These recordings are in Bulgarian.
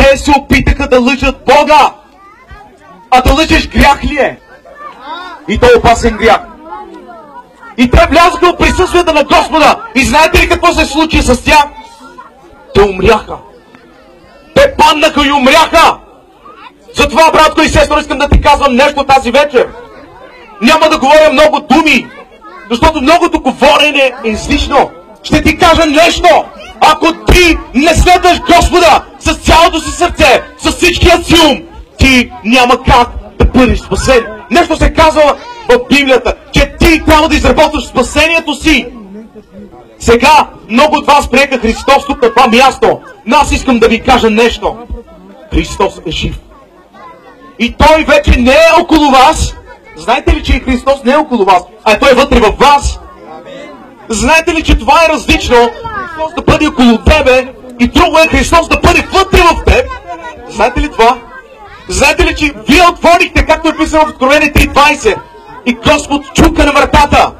те се опитаха да лъжат Бога. А да лъжеш грях ли е? И то е опасен грях. И те влязоха в присъствието на Господа. И знаете ли какво се случи с тях? Те умряха. Те паднаха и умряха. Затова, братко и сестро, искам да ти казвам нещо тази вечер. Няма да говоря много думи, защото многото говорене е излишно. Ще ти кажа нещо. Ако ти не следваш Господа с цялото си сърце, с всичкия си ум, ти няма как да бъдеш спасен. Нещо се казва в Библията, че ти трябва да изработваш спасението си. Сега много от вас приеха Христос тук на това място. Но аз искам да ви кажа нещо. Христос е жив. И Той вече не е около вас. Знаете ли, че и Христос не е около вас, а Той е вътре в вас? Знаете ли, че това е различно? Христос да бъде около тебе и друго е Христос да бъде вътре в теб. Знаете ли това? Знаете ли, че вие отворихте, както е писано в Откровение 3.20 и Господ чука на вратата.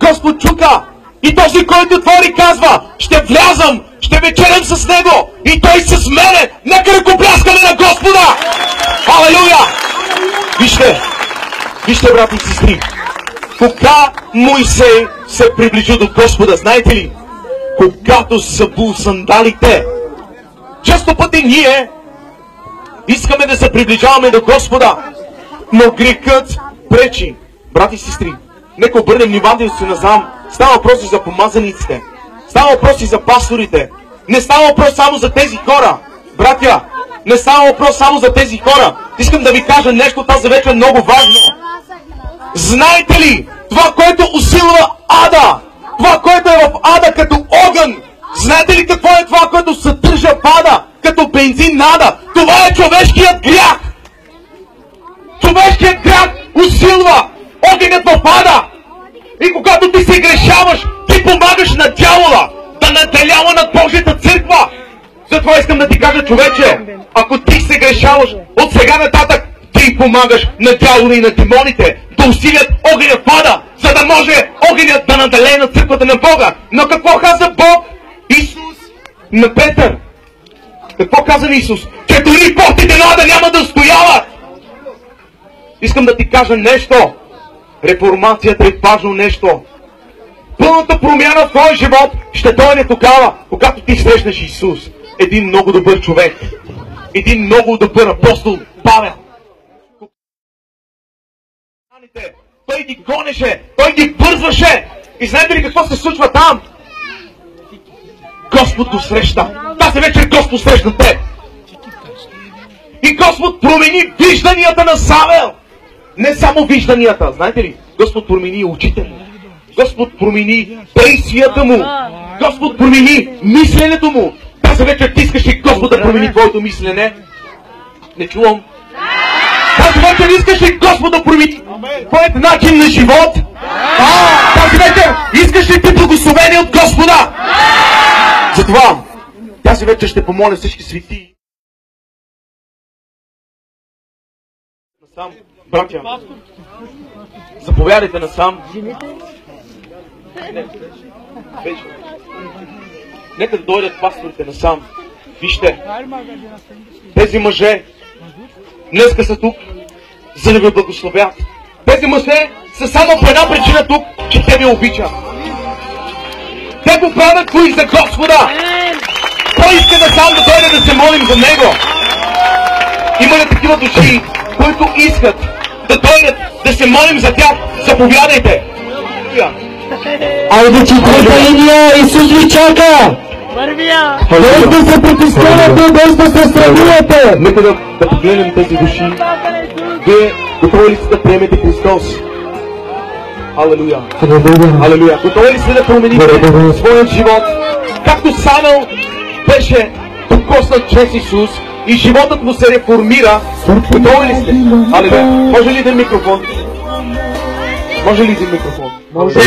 Господ чука. И този, който отвори, казва, ще влязам, ще вечерям с него. И той с мене. Нека ръкопляскаме на Господа. Алелуя! Вижте, вижте, брати и сестри. Кога Моисей се приближи до Господа, знаете ли? Когато събул сандалите. Често пъти ние искаме да се приближаваме до Господа, но грехът пречи. Брати и сестри, нека обърнем вниманието си назам. Става въпрос и за помазаниците. Става въпрос за пасторите. Не става въпрос само за тези хора. Братя, не става въпрос само за тези хора. Искам да ви кажа нещо тази вечер много важно. Знаете ли, това, което усилва ада, това, което е в ада като знаете ли какво е това, което съдържа в ада, като бензин на ада? Това е човешкият грях. Човешкият грях усилва огънят в ада. И когато ти се грешаваш, ти помагаш на дявола да наделява над Божията църква. Затова искам да ти кажа, човече, ако ти се грешаваш, от сега нататък ти помагаш на дявола и на демоните да усилят огъня в ада, за да може огънят да наделее на църквата на Бога. Но какво каза Бог? Исус на Петър. Какво каза Исус? Че дори портите на ада няма да стояват. Искам да ти кажа нещо. Реформацията е важно нещо. Пълната промяна в твоя живот ще дойде тогава, когато ти срещнеш Исус. Един много добър човек. Един много добър апостол Павел. Той ги гонеше, той ги бързваше. И знаете ли какво се случва там? Господ го среща. Тази вечер Господ среща теб. И Господ промени вижданията на Савел. Не само вижданията, знаете ли? Господ промени очите му. Господ промени действията му. Господ промени мисленето му. Тази вечер ти искаш Господ да промени твоето мислене? Не чувам. Тази вечер искаш ли Господ да промени твоят начин на живот? А, тази вечер искаш ли ти благословение от Господа? Затова тази вечер ще помоля всички свети. Насам, братя, заповядайте насам. Не. Нека да дойдат пасторите насам. Вижте, тези мъже днеска са тук, за да ви благословят. Тези мъже са само по една причина тук, че те ви обичат. Те го правят кои за Господа. Той иска да сам да дойде да се молим за Него. Има ли такива души, които искат да дойдат да се молим за тях? Заповядайте. Айде четвърта линия, Исус ви чака! Първия! Без да се притеснявате, без да се страхувате! Нека да, да погледнем тези души. Вие готови ли сте да приемете Христос? Алелуя. Алелуя. Готови ли сте да промените Благодаря. своя живот? Както Савел беше докоснат чрез Исус и животът му се реформира. Готови ли сте? Алелуя. Може ли един микрофон? Може ли един микрофон? Може.